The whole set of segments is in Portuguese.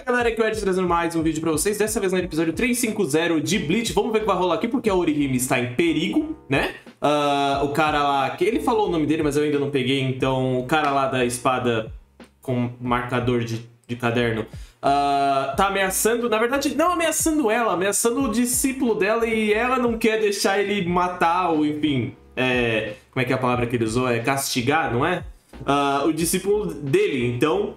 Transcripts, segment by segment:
Fala galera, aqui é o Ed trazendo mais um vídeo pra vocês, dessa vez no episódio 350 de Bleach. Vamos ver o que vai rolar aqui, porque a Orihime está em perigo, né? Uh, o cara lá, ele falou o nome dele, mas eu ainda não peguei, então o cara lá da espada com marcador de, de caderno uh, tá ameaçando, na verdade, não ameaçando ela, ameaçando o discípulo dela e ela não quer deixar ele matar ou, enfim, é, como é que é a palavra que ele usou? É castigar, não é? Uh, o discípulo dele, então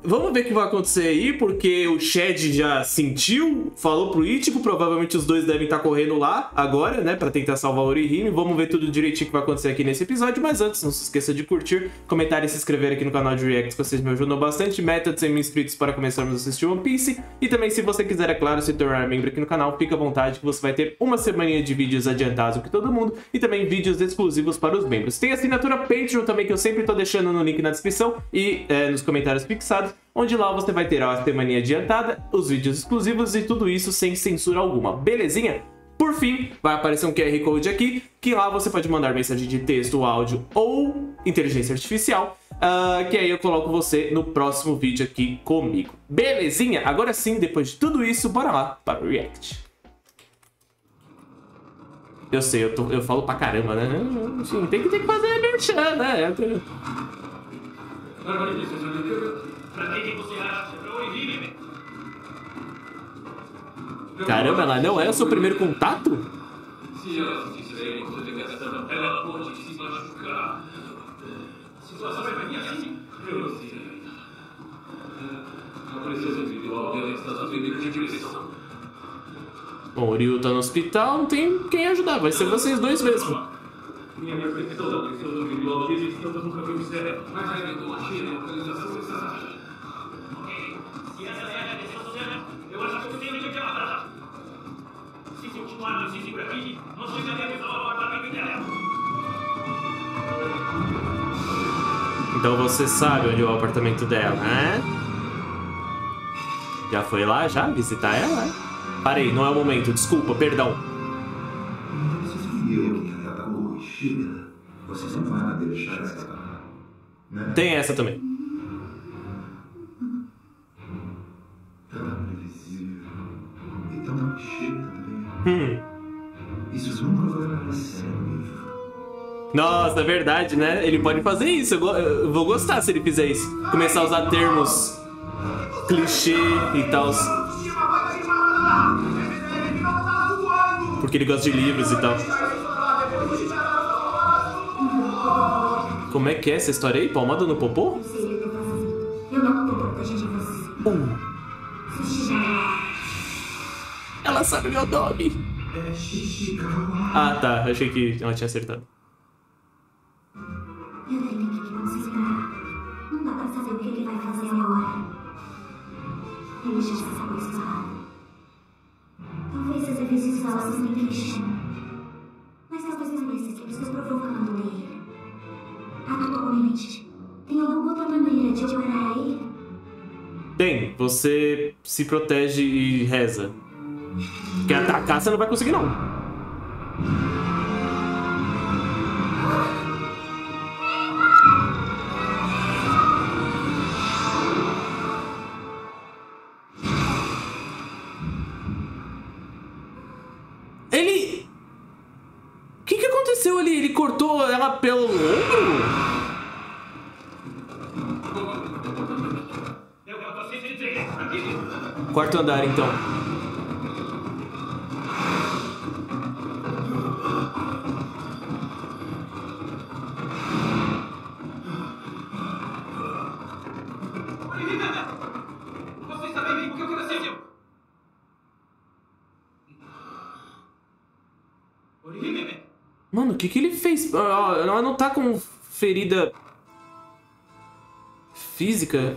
Vamos ver o que vai acontecer aí, porque o Shed já sentiu, falou pro Ichigo, provavelmente os dois devem estar correndo lá agora, né, pra tentar salvar o Orihime. Vamos ver tudo direitinho que vai acontecer aqui nesse episódio, mas antes, não se esqueça de curtir, comentar e se inscrever aqui no canal de Reacts, que vocês me ajudam bastante. Meta de 100 mil inscritos para começarmos a assistir One Piece. E também, se você quiser, é claro, se tornar membro aqui no canal, fica à vontade que você vai ter uma semaninha de vídeos adiantados que todo mundo e também vídeos exclusivos para os membros. Tem assinatura Patreon também, que eu sempre tô deixando no link na descrição e é, nos comentários fixados onde lá você vai ter a semana adiantada, os vídeos exclusivos e tudo isso sem censura alguma, belezinha? Por fim, vai aparecer um QR Code aqui, que lá você pode mandar mensagem de texto, áudio ou inteligência artificial, uh, que aí eu coloco você no próximo vídeo aqui comigo. Belezinha? Agora sim, depois de tudo isso, bora lá para o React. Eu sei, eu, tô, eu falo pra caramba, né? Enfim, tem que, tem que fazer merchan, né? Caramba, ela não é o seu primeiro contato? Se ela se ela pode se machucar. A situação é bem assim. Eu não sei ainda. A presença individual dela está sofrendo de direção. Bom, o Ryu tá no hospital, não tem quem ajudar, vai ser vocês dois mesmo. Minha percepção da presença individual dele estamos no caminho certo. Mas ainda não achei a localização Então você sabe onde é o apartamento dela, né? Já foi lá, já? Visitar ela? Né? Parei, não é o momento. Desculpa, perdão. Tem essa também. Nossa, é verdade, né? Ele pode fazer isso. Eu, eu vou gostar se ele fizer isso. Começar a usar termos clichê e tal. Porque ele gosta de livros e tal. Como é que é essa história aí? Palmada no popô? Ela sabe meu nome. Ah, tá. Achei que ela tinha acertado. As vezes falsas me deixem. Mas não pense que eu estou provocando ele. Atualmente, tem alguma outra maneira de eu parar ele? Tem. Você se protege e reza. Porque atacar você não vai conseguir, não. Aconteceu ali? Ele cortou ela pelo ombro? Quarto andar, então. Ela não tá com ferida física.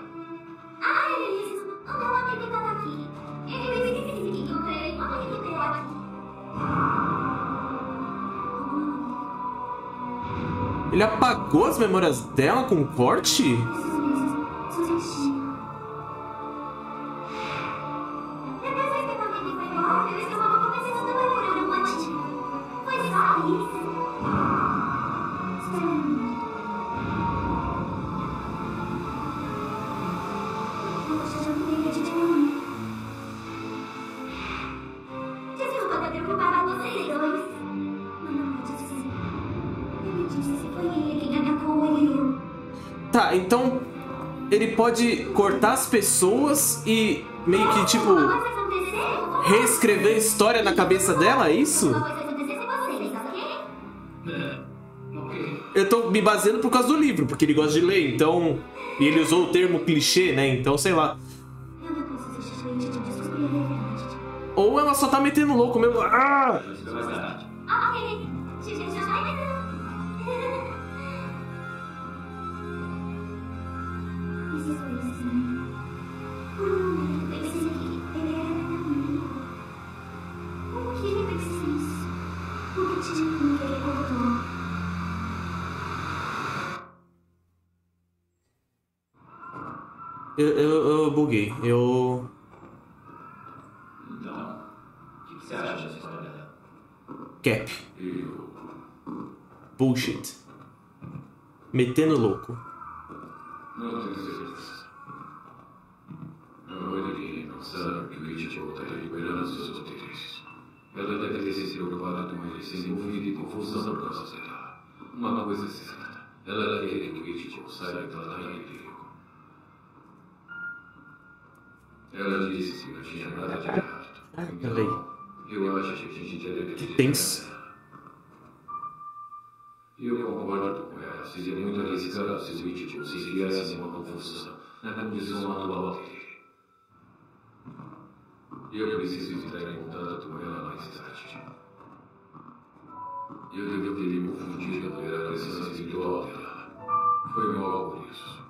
Ele apagou as memórias dela com corte? Tá, então ele pode cortar as pessoas e meio que tipo reescrever a história na cabeça dela, é isso? É. Eu tô me baseando por causa do livro, porque ele gosta de ler, então. E ele usou o termo clichê, né? Então, sei lá. Ou ela só tá metendo louco mesmo. Ah, Eu, eu, eu buguei. Eu. Então, o que você acha dessa história dela? Cap. Eu. Bullshit. Metendo louco. Não tenho certeza. Não ele pensar que o Ichigo está recuperando seus poderes. Ela deve ter se preocupado com ele sendo envolvido em confusão por causa dela. Uma coisa é certa. Ela quer que o Ichigo saiba que ela está Ela disse que não tinha nada de errado. Ah, Então, eu acho que a gente já deve ter tenso. E eu concordo com ela. Seria muito arriscado se o Ichigo se criasse uma confusão na condição atual dele. Eu preciso entrar em contato com ela mais tarde. Eu devo ter me confundido ver a presença espiritual dela. Foi mal por isso.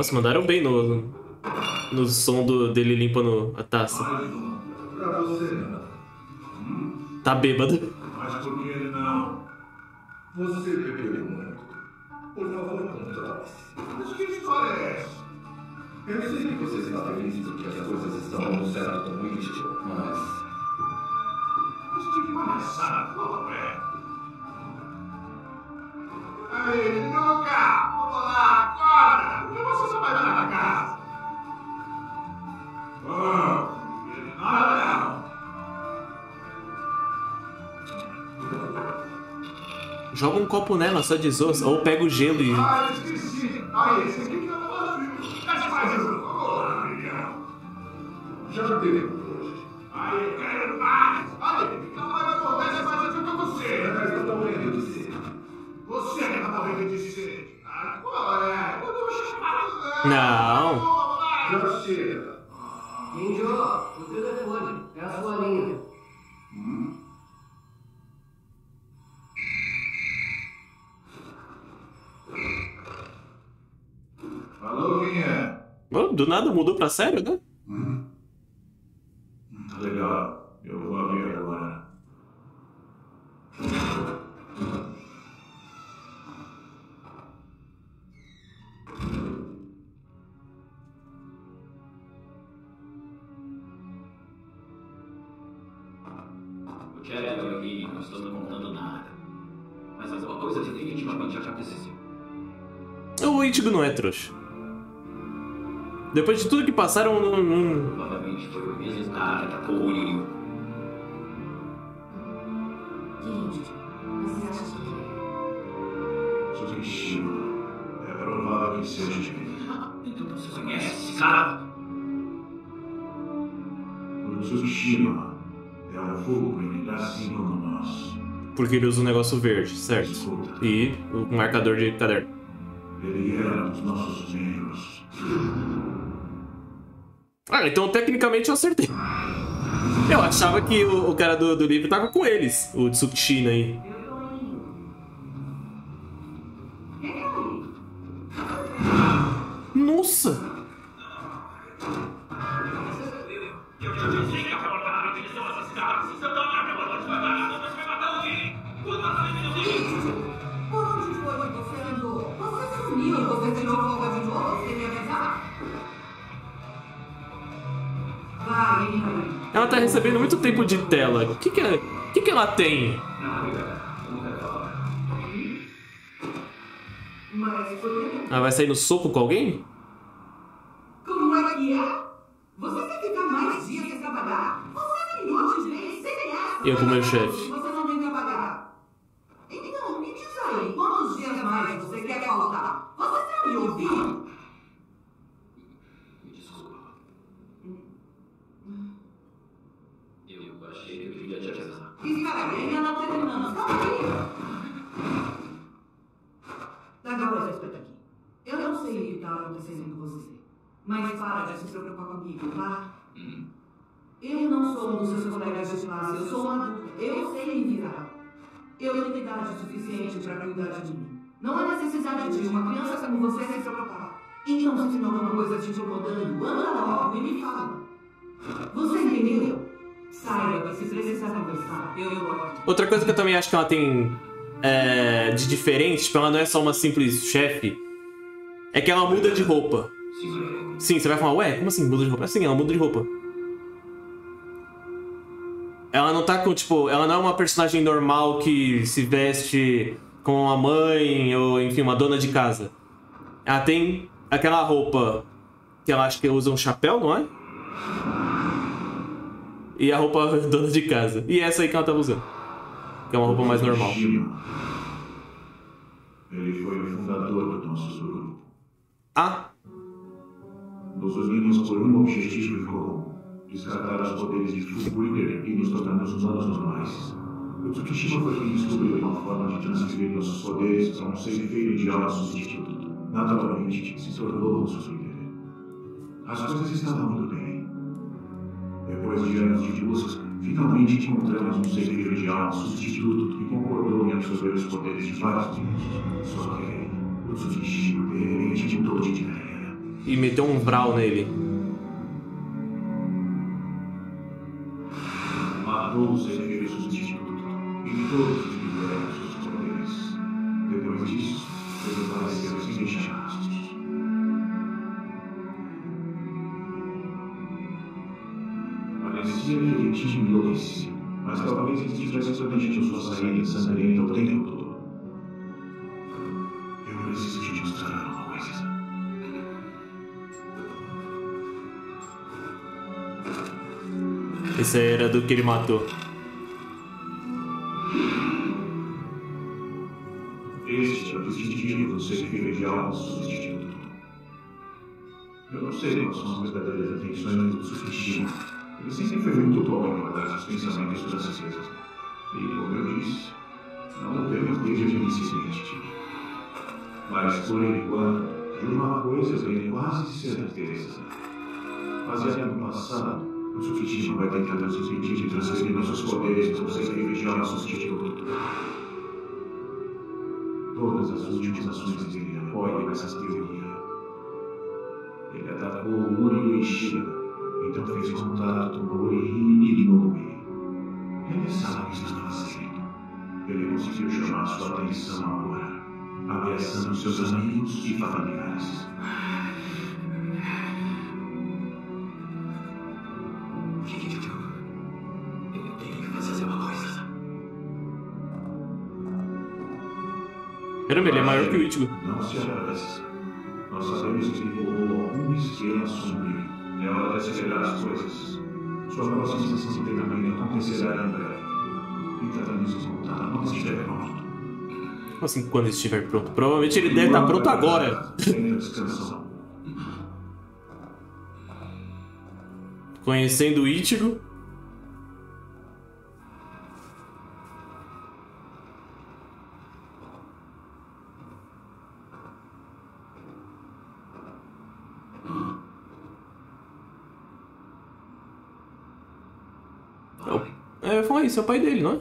Nossa, mandaram bem no, no som do, dele limpando a taça. Tá bêbado. Mas por que não? Você bebeu muito. Por favor, controle-se. Mas que história é essa? Eu sei que você está feliz porque as coisas estão dando certo com o Ichigo, mas... Mas Joga um copo nela só de zoas. Ou pega o gelo e. Ah, eu esqueci. Ah, esse aqui que eu não. Já hoje. Ai, eu quero mais. Olha, então vai acontece mais antes que você. Mas eu tô morrendo de sede. Você que tá morrendo de sede. Qual é? Eu não chamar. Não. Já chega. Ninjo, o telefone. É a sua linha. Falou é? Oh, do nada mudou pra sério, né? Legal. Eu vou abrir agora. O Kevin e o Lee não estão me contando nada. Mas alguma coisa definitivamente aconteceu. O Ichigo não é trouxa. Depois de tudo que passaram, não, não- Provavelmente foi o mesmo cara que atacou o Yu. Gente, você acha que... Tsukishima. É provável que seja de mim. Ah, então tá certo. escada. O Tsushima é um fogo ele assim como nós. Porque ele usa um negócio verde, certo? Escuta, E o marcador de caderno. Ele era um dos nossos membros. Ah, então tecnicamente eu acertei. Eu achava que o, o cara do, do livro tava com eles, o Tsukishina aí. Nossa! Recebendo muito tempo de tela. O que que, é, que, que ela tem? Ela vai sair no soco com alguém? Como é que é? Você quer ficar mais dias sem trabalhar? Você é. Eu com meu chefe. Aí, ainda não terminamos. Calma aí. Agora, escuta aqui. Eu não sei o que está acontecendo com você. Mas para de se preocupar comigo, tá? Eu não sou um dos seus colegas de classe. Eu sou uma adulta. Eu sei virar. Eu tenho idade suficiente para cuidar de mim. Não há necessidade de uma criança como você se preocupar. Então, se tem alguma coisa te incomodando, anda logo e me fala. Você entendeu? Saiba que se precisar conversar, eu tô aqui. Outra coisa que eu também acho que ela tem é, de diferente, tipo, ela não é só uma simples chefe, é que ela muda de roupa. Sim, você vai falar, ué, como assim muda de roupa? Sim, ela muda de roupa. Ela não tá com, tipo, ela não é uma personagem normal que se veste como uma mãe ou, enfim, uma dona de casa. Ela tem aquela roupa que ela acha que usa um chapéu, não é? E a roupa dona de casa. E essa aí que ela tava usando. Que é uma roupa mais normal. Ele foi o fundador do nosso grupo. Ah, Nos unimos por um objetivo comum: descartar os poderes de Fullbringer e nos tornarmos humanos normais. O Tsukishima foi quem descobriu uma forma de transferir nossos poderes para um ser feito de alma substituto. Naturalmente, se tornou o Fullbringer. As coisas estavam indo bem. Depois de anos de busca, finalmente encontramos um ser alma substituto que concordou em absorver os poderes de vários mundos. Só que o Tsukishima de repente mudou de ideia. e meteu um vral nele. Matou o ser substituto e todos os liberamos seus poderes. Depois disso, desapareceu sem deixar mas talvez estivesse planejando sua saída sangrenta o tempo todo. Eu preciso te mostrar uma coisa. Esse era do que ele matou. Este é o distintivo do ser filho de alma substituto. Eu não sei quais são as verdadeiras intenções do Tsukishima. Ele sempre foi muito guardar seus pensamentos franceses. E, como eu disse, não o temos desde o incidente. Mas, por enquanto, de uma coisa eu tenho quase certeza. Baseado no passado, o Tsukishima vai tentar nos impedir de transferir nossos poderes para o filho de alma substituto. Todas as últimas ações dele apoiam essa teoria. Ele atacou o Uri Ishida, então chamar sua atenção agora, ameaçando seus amigos e familiares. Eu tenho que fazer uma coisa. Caramba, ele é maior que o Ichigo. Não se apresse. Nós sabemos que ele rolou algum esquema sombrio. É hora de acelerar as coisas. Sua próxima sessão de treinamento acontecerá em breve. Tentaremos encontrar quando estiver pronto. Como assim, quando estiver pronto? Provavelmente ele deve estar pronto agora. Conhecendo o Ichigo. É, eu falei, isso é o pai dele, não é?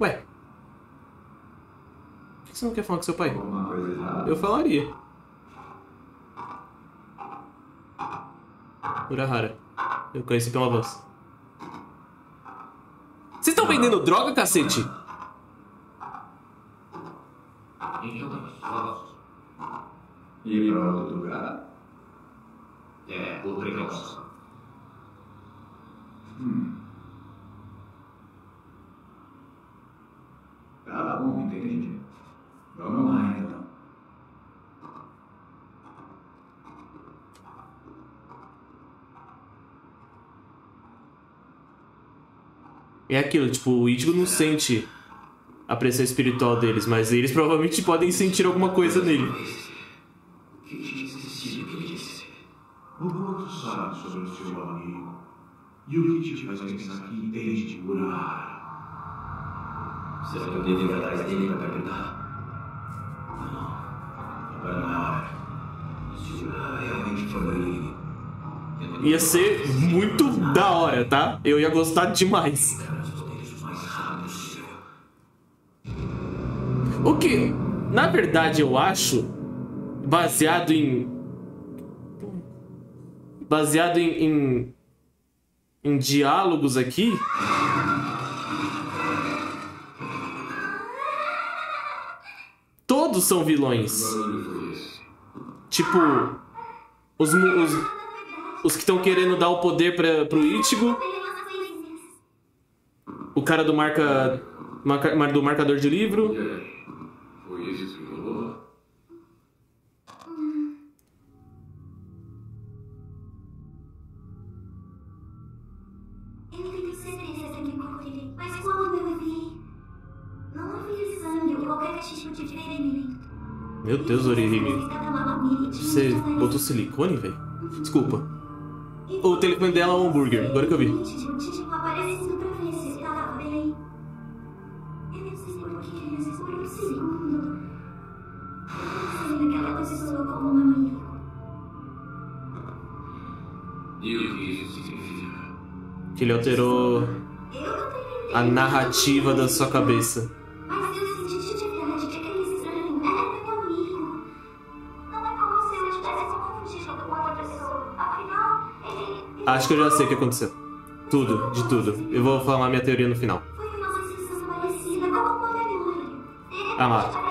Ué. Por que você não quer falar com seu pai? Eu falaria. Urahara. Eu conheci pela voz. Vocês estão vendendo droga, cacete? Ir para outro lugar? É, por precaução. Tá bom, entendi. Vamos lá, então. É aquilo, tipo, o Ichigo não sente a pressão espiritual deles, mas eles provavelmente podem sentir alguma coisa nele. O quanto sabe sobre o seu amigo? E o que te faz pensar que entende de Urahara? Será que eu devo ir atrás dele para perguntar? Ia ser muito da hora, tá? Eu ia gostar demais. o que, na verdade, eu acho, baseado em. Baseado em. em, em diálogos aqui. Todos são vilões. Tipo, os, mu- os, os que estão querendo dar o poder pra, pro Ichigo, o cara do marca, marca- do marcador de livro. Aí? Foi isso que rolou? Eu tenho certeza que me encontrei, mas quando eu vi, não havia sangue ou qualquer de ferimento. Meu Deus, Orihime. Você botou silicone, velho? Desculpa. O telefone dela é um hambúrguer, agora que eu vi. O Titico tinha aparecido pra ver se estava Acho que eu já sei o que aconteceu. Tudo, de tudo. Eu vou falar minha teoria no final. Foi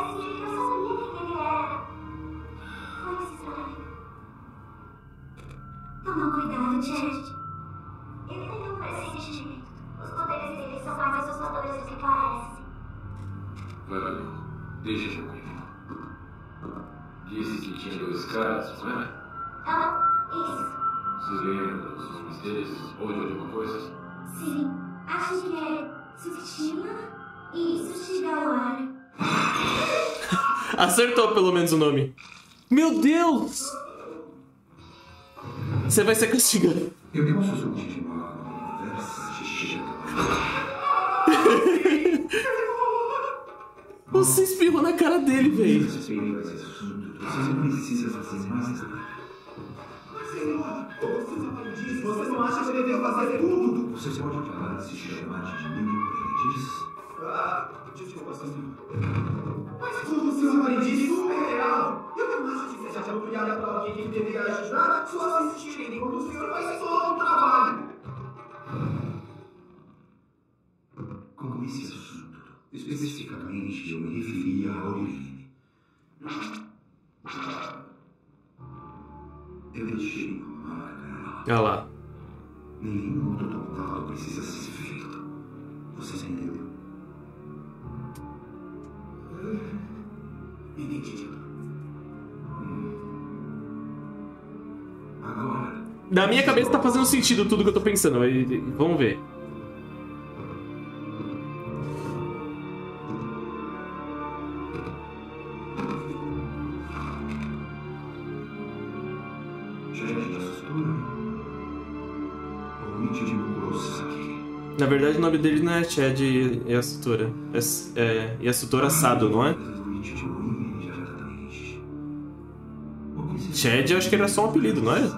Sustila e Sustigawara. Acertou pelo menos o nome. Meu Deus! Você vai ser castigado. Eu? Você espirrou na cara dele, velho. Você não precisa fazer mais nada. Senhor, você não acha que eu deveria fazer tudo? Você pode parar de se chamar de inimigo aprendiz? Ah, desculpa, senhor. Mas como seu aprendiz super real, eu não acho que seja apropriado para alguém que deveria ajudar só assistirem enquanto o senhor faz todo o trabalho. Com esse assunto, especificamente eu me referia a Aureline. Eu deixei uma marca nela. Olha lá. Nenhum outro contato precisa ser feito. Você entendeu? Entendi. Agora, Na minha cabeça tá fazendo sentido tudo que eu tô pensando. mas Vamos ver. Verdade, o nome dele não é Chad Yasutora. É, é Yasutora Sado, não é? Chad, acho que era só um apelido, não disso?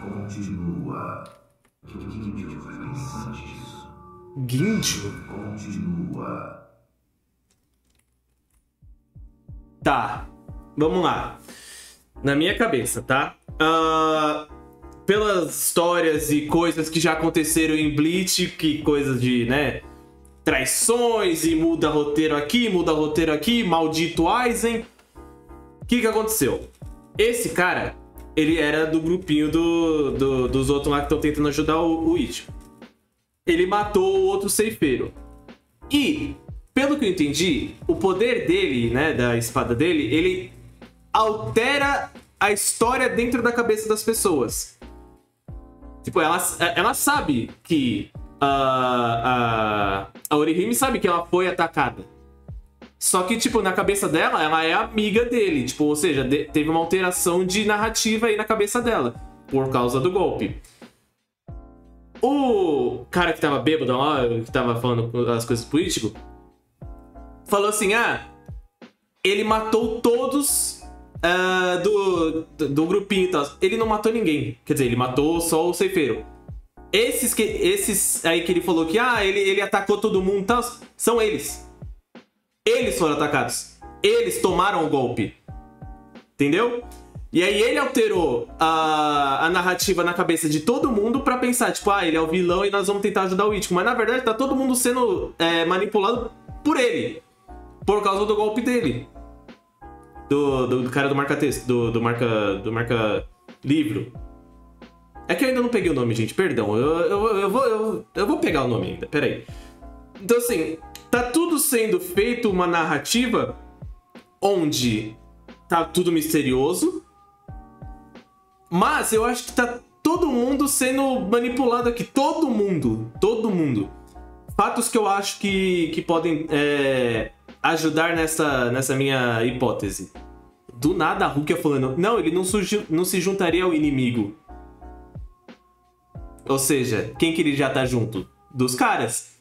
Continua. O que o Ginjo vai pensar disso? Ginjo? Continua. Tá, vamos lá. Na minha cabeça, tá? Ah, pelas histórias e coisas que já aconteceram em Bleach, que coisas de, né? Traições e muda roteiro aqui, muda roteiro aqui, maldito Aizen. O que que aconteceu? Esse cara, ele era do grupinho do, do- dos outros lá que estão tentando ajudar o, o. Ele matou o outro ceifeiro. E, pelo que eu entendi, o poder dele, né, da espada dele, ele altera a história dentro da cabeça das pessoas. Tipo, ela, ela sabe que a, a, a Orihime sabe que ela foi atacada. Só que, tipo, na cabeça dela, ela é amiga dele. Tipo, ou seja, de- teve uma alteração de narrativa aí na cabeça dela. Por causa do golpe. O cara que tava bêbado lá, que tava falando as coisas político, falou assim: ah, ele matou todos ah, do, do, do grupinho e tal. Ele não matou ninguém. Quer dizer, ele matou só o ceifeiro. Esses, que, esses aí que ele falou que ah, ele, ele atacou todo mundo e tal, são eles. Eles foram atacados. Eles tomaram o golpe. Entendeu? E aí ele alterou a, a narrativa na cabeça de todo mundo pra pensar, tipo, ah, ele é o vilão e nós vamos tentar ajudar o Ichigo. Mas na verdade tá todo mundo sendo é, manipulado por ele. Por causa do golpe dele. Do, do, do cara do marca-texto, do, do marca. do marca-livro. É que eu ainda não peguei o nome, gente, perdão. Eu, eu, eu, vou, eu, eu vou pegar o nome ainda, peraí. Então assim, tá tudo sendo feito uma narrativa onde tá tudo misterioso. Mas eu acho que tá todo mundo sendo manipulado aqui. Todo mundo. Todo mundo. Fatos que eu acho que, que podem é, ajudar nessa, nessa minha hipótese. Do nada a Rukia falando, não, ele não, surgiu, não se juntaria ao inimigo. Ou seja, quem que ele já tá junto? Dos caras.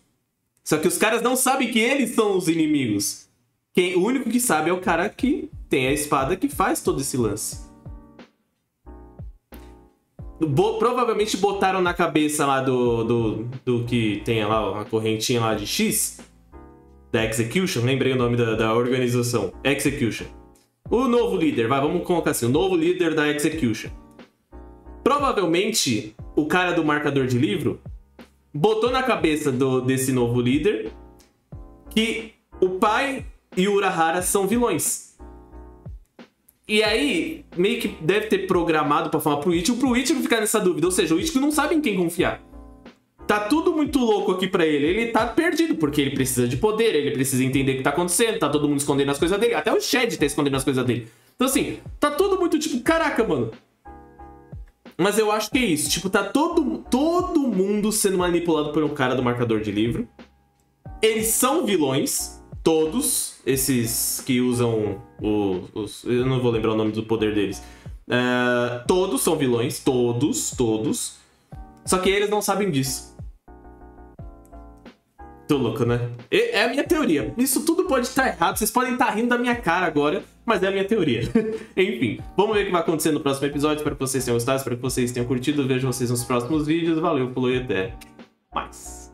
Só que os caras não sabem que eles são os inimigos. Quem, o único que sabe é o cara que tem a espada que faz todo esse lance. Bo- provavelmente botaram na cabeça lá do, do, do que tem lá uma correntinha lá de X da Execution, lembrei o nome da, da organização, Execution. O novo líder, vai, vamos colocar assim, o novo líder da Execution. Provavelmente o cara do marcador de livro botou na cabeça do, desse novo líder que o pai e o Urahara são vilões. E aí, meio que deve ter programado pra falar pro Ichigo, pro Ichigo ficar nessa dúvida. Ou seja, o Ichigo não sabe em quem confiar. Tá tudo muito louco aqui pra ele. Ele tá perdido, porque ele precisa de poder, ele precisa entender o que tá acontecendo, tá todo mundo escondendo as coisas dele. Até o Shed tá escondendo as coisas dele. Então, assim, tá tudo muito tipo, caraca, mano. Mas eu acho que é isso. Tipo, tá todo, todo mundo sendo manipulado por um cara do marcador de livro. Eles são vilões. Todos. Esses que usam o- os. Eu não vou lembrar o nome do poder deles. É, todos são vilões. Todos, todos. Só que eles não sabem disso. Tô louco, né? É a minha teoria. Isso tudo pode estar errado. Vocês podem estar rindo da minha cara agora, mas é a minha teoria. Enfim, vamos ver o que vai acontecer no próximo episódio. Espero que vocês tenham gostado, espero que vocês tenham curtido. Vejo vocês nos próximos vídeos. Valeu, falou e até mais.